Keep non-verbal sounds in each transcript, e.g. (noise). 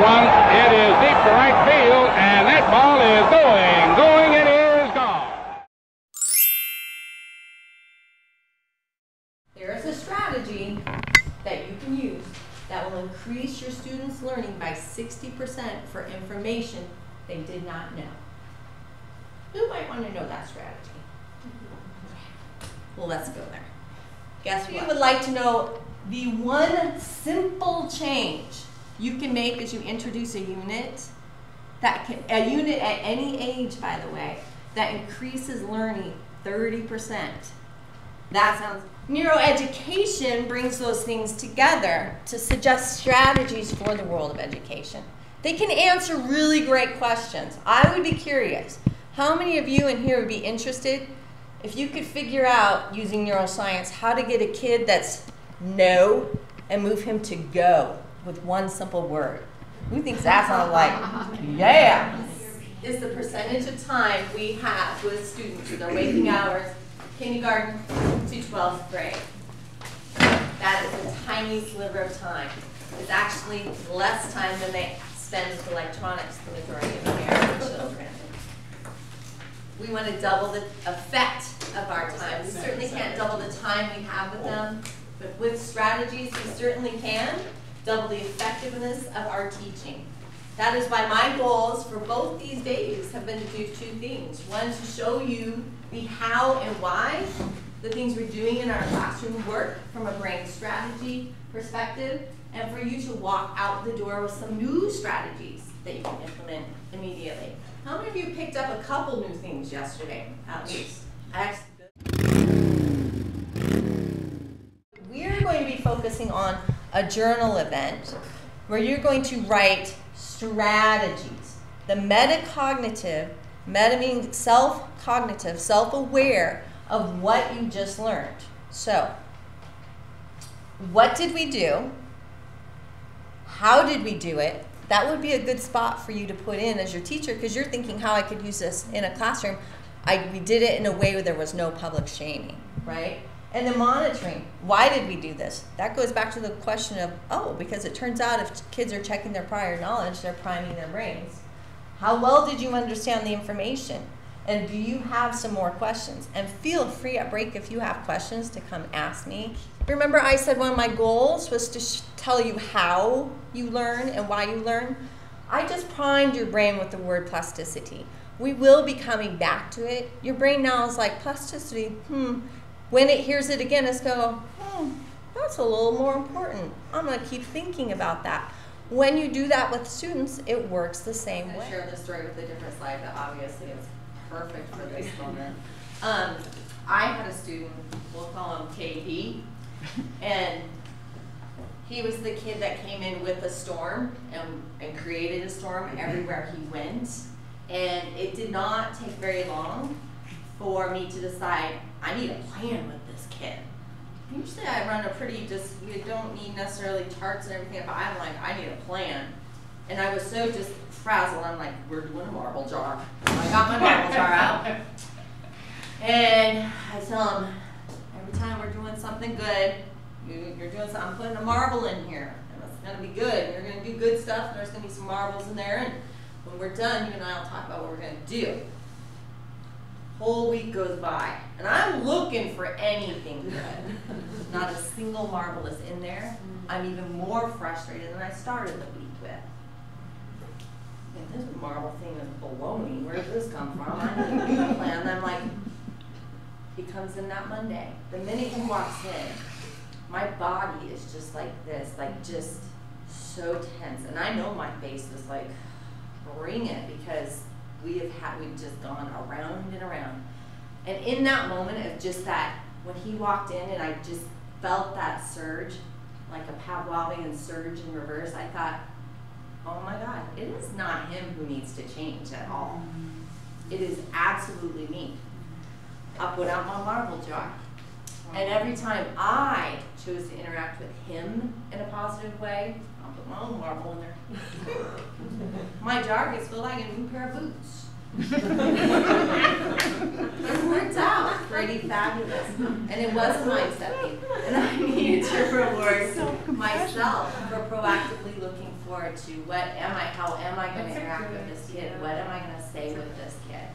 one. It is deep to right field, and that ball is going, going. It is gone. There is a strategy that you can use that will increase your students' learning by 60% for information they did not know. Who might want to know that strategy? Well, let's go there. Guess what? You would like to know the one simple change you can make as you introduce a unit that can, a unit at any age, by the way, that increases learning 30%. That sounds neuroeducation brings those things together to suggest strategies for the world of education. They can answer really great questions. I would be curious. How many of you in here would be interested if you could figure out using neuroscience how to get a kid that's no and move him to go with one simple word? Who thinks that sounds like yeah? Is the percentage of time we have with students in their waking hours, kindergarten to 12th grade. That is a tiny sliver of time. It's actually less time than they spend with electronics the majority of American children. We want to double the effect of our time. We certainly can't double the time we have with them, but with strategies, we certainly can double the effectiveness of our teaching. That is why my goals for both these days have been to do two things. One, to show you the how and why the things we're doing in our classroom work from a brain strategy perspective, and for you to walk out the door with some new strategies that you can implement immediately. How many of you picked up a couple new things yesterday, at least? We're going to be focusing on a journal event where you're going to write strategies. The metacognitive, meta means self-cognitive, self-aware of what you just learned. So, what did we do? How did we do it? That would be a good spot for you to put in as your teacher because you're thinking how I could use this in a classroom. I, we did it in a way where there was no public shaming, right? And the monitoring. Why did we do this? That goes back to the question of, oh, because it turns out if kids are checking their prior knowledge, they're priming their brains. How well did you understand the information? And do you have some more questions? And feel free at break if you have questions to come ask me. Remember, I said one of my goals was to tell you how you learn and why you learn. I just primed your brain with the word plasticity. We will be coming back to it. Your brain now is like plasticity. Hmm when it hears it again, it's go, hmm, that's a little more important. I'm going to keep thinking about that. When you do that with students, it works the same way. share this story with a different slide that obviously is perfect for this moment. Um, I had a student, we'll call him KP, and he was the kid that came in with a storm and, and created a storm everywhere he went. And it did not take very long for me to decide I need a plan with this kid. Usually I run a pretty just, you don't need necessarily charts and everything, but I'm like, I need a plan. And I was so just frazzled, I'm like, we're doing a marble jar. I got my marble jar out. And I tell him, every time we're doing something good, you're doing something, I'm putting a marble in here. And it's gonna be good. You're gonna do good stuff, and there's gonna be some marbles in there. And when we're done, you and I will talk about what we're gonna do. Whole week goes by, and I'm looking for anything good. (laughs) Not a single marble is in there. Mm. I'm even more frustrated than I started the week with. And this marble thing is baloney. Where does this come from? I need a (laughs) plan. I'm like, he comes in that Monday. The minute he walks in, my body is just like this, like just so tense. And I know my face is like, bring it because we have had, we've just gone around and around. And in that moment of just that, when he walked in and I just felt that surge, like a Pavlovian surge in reverse, I thought, oh my God, it is not him who needs to change at all. Mm-hmm. It is absolutely me. I put out my marble jar. And every time I chose to interact with him in a positive way, I'll put my own marble in there. (laughs) my jar gets filled like a new pair of boots. (laughs) it worked out pretty fabulous. And it was a mindset thing. And I needed to (laughs) reward myself for proactively looking forward to what am I, how am I gonna interact with this kid? What am I gonna say with this kid?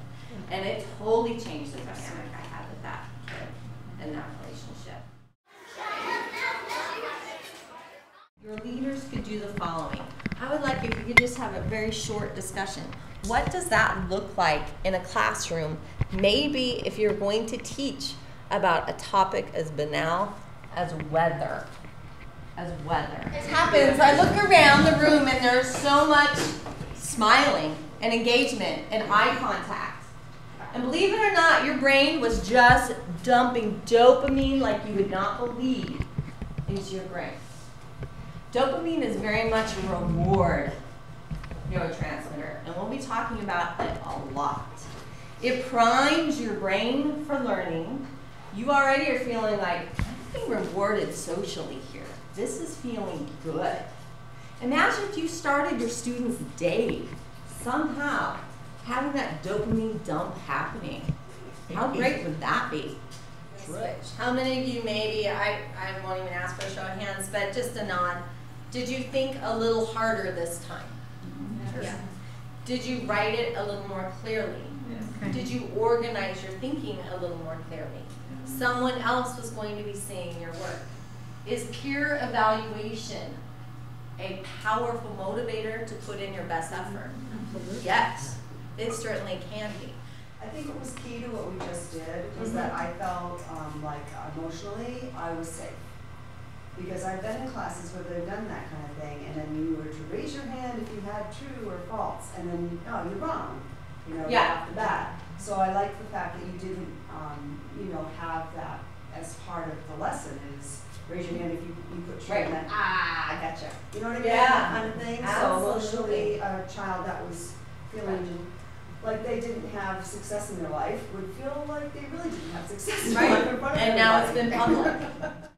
And it totally changed the dynamic I had with that kid and that relationship. Your leaders could do the following. I would like if you could just have a very short discussion. What does that look like in a classroom? Maybe if you're going to teach about a topic as banal as weather. As weather. It happens. I look around the room and there's so much smiling and engagement and eye contact. And believe it or not, your brain was just dumping dopamine like you would not believe into your brain. Dopamine is very much a reward neurotransmitter, and we'll be talking about it a lot. It primes your brain for learning. You already are feeling like, I'm being rewarded socially here. This is feeling good. Imagine if you started your student's day somehow having that dopamine dump happening. How great would that be? How many of you maybe, I, I won't even ask for a show of hands, but just a nod, did you think a little harder this time? Mm-hmm. Yeah. Did you write it a little more clearly? Did you organize your thinking a little more clearly? Someone else was going to be seeing your work. Is peer evaluation a powerful motivator to put in your best effort? Absolutely. Yes, it certainly can be. I think what was key to what we just did was that I felt um, like emotionally I was safe. Because I've been in classes where they've done that kind of thing, and then you were to raise your hand if you had true or false, and then, oh, you're wrong, you know, right Yeah. off the bat. So I like the fact that you didn't, um, you know, have that as part of the lesson is raise your hand if you, you put true, and then, ah, I gotcha. You know what I mean? Yeah. That kind of thing. Absolutely. So emotionally, a child that was feeling like they didn't have success in their life would feel like they really didn't have success in their Right. life in And now it's been public. (laughs)